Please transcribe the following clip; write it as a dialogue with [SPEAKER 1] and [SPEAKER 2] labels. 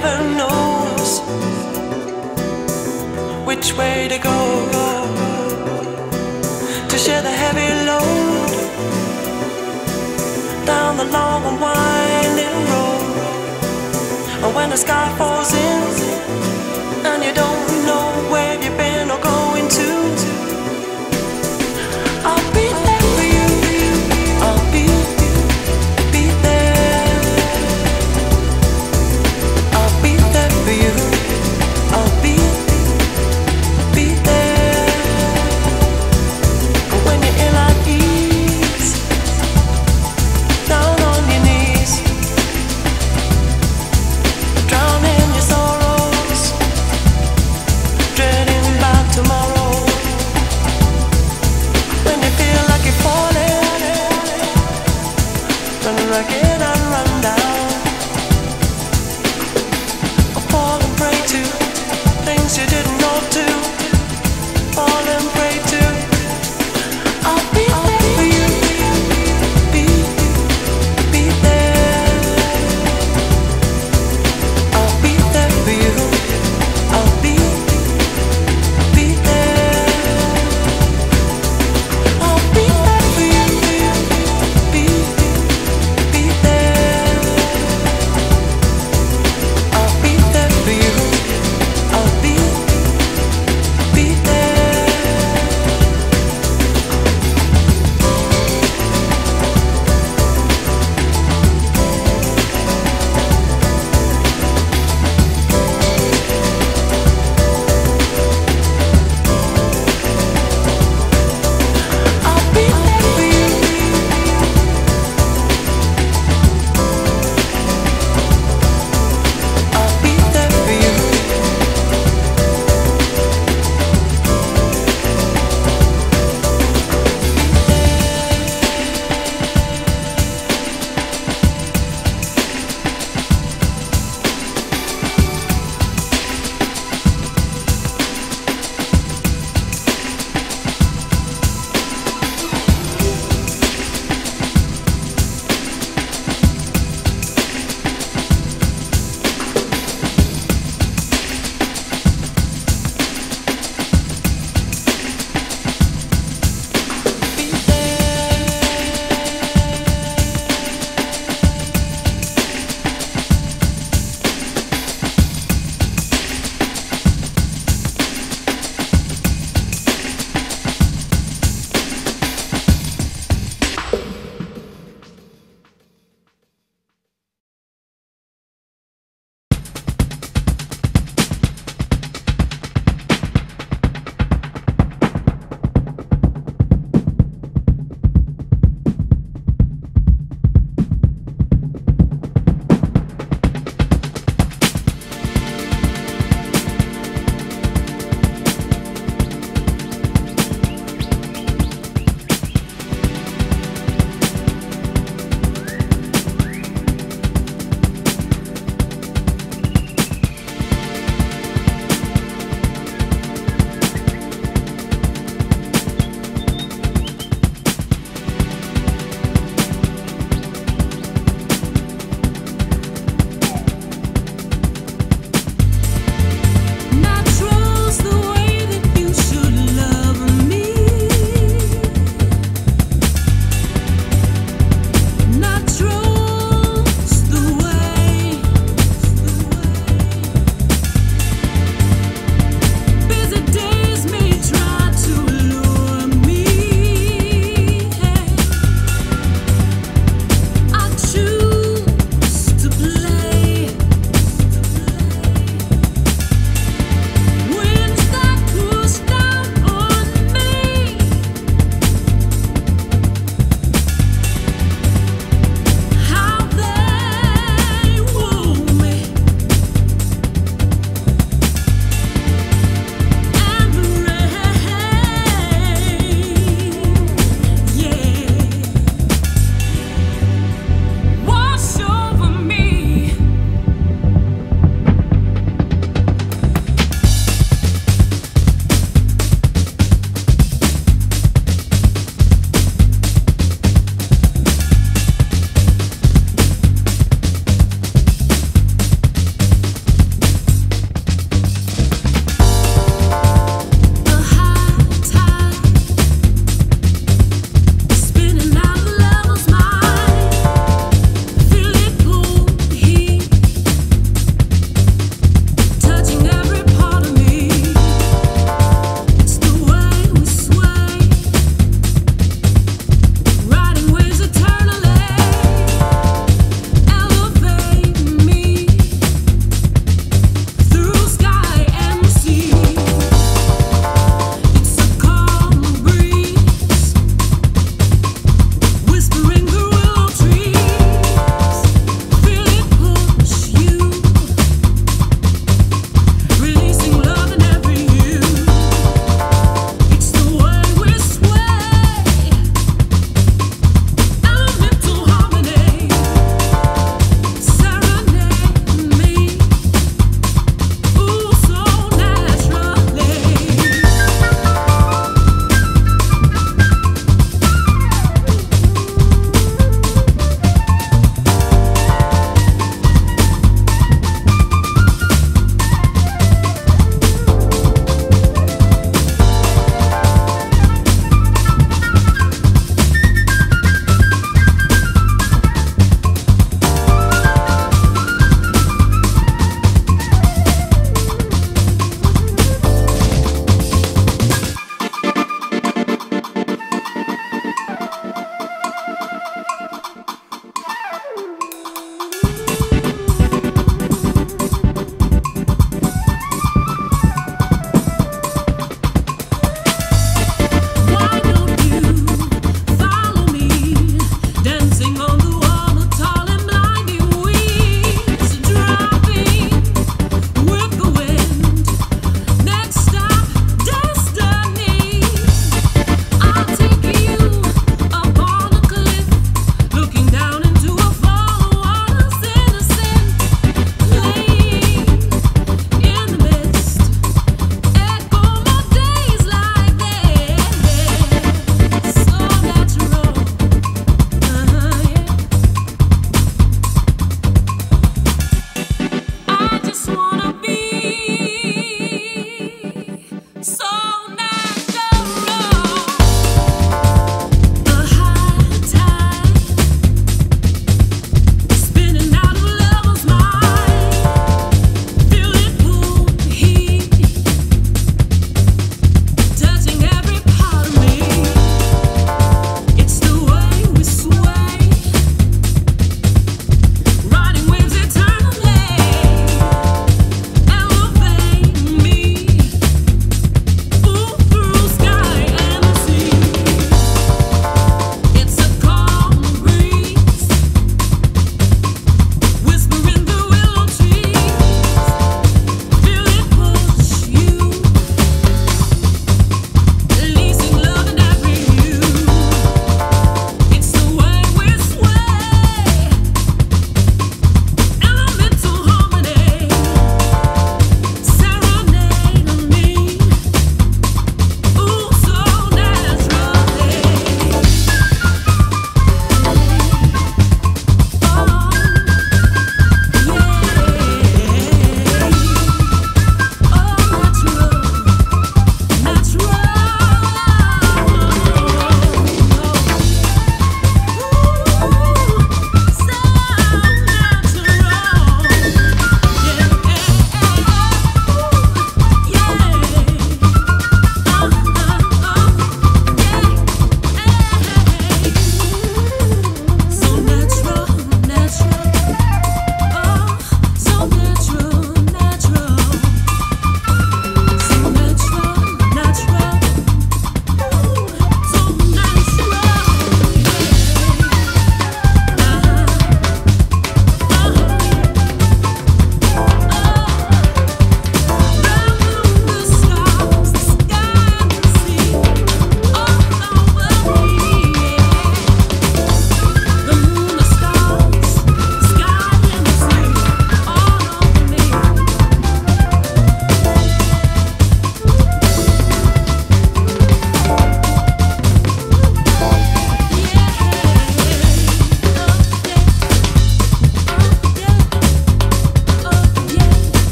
[SPEAKER 1] never knows which way to go to share the heavy load down the long and winding road. And when the sky falls in and you don't